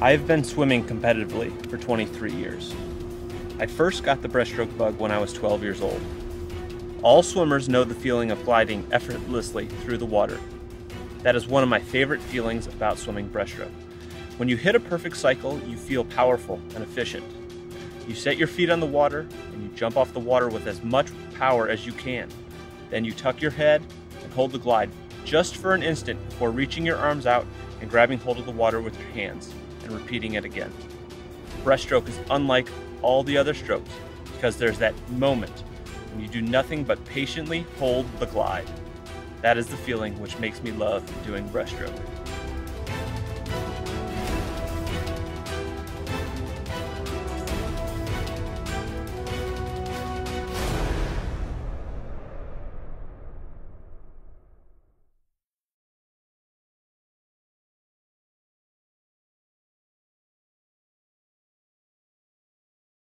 I've been swimming competitively for 23 years. I first got the breaststroke bug when I was 12 years old. All swimmers know the feeling of gliding effortlessly through the water. That is one of my favorite feelings about swimming breaststroke. When you hit a perfect cycle, you feel powerful and efficient. You set your feet on the water and you jump off the water with as much power as you can. Then you tuck your head and hold the glide just for an instant before reaching your arms out and grabbing hold of the water with your hands and repeating it again. Breaststroke is unlike all the other strokes because there's that moment when you do nothing but patiently hold the glide. That is the feeling which makes me love doing breaststroke.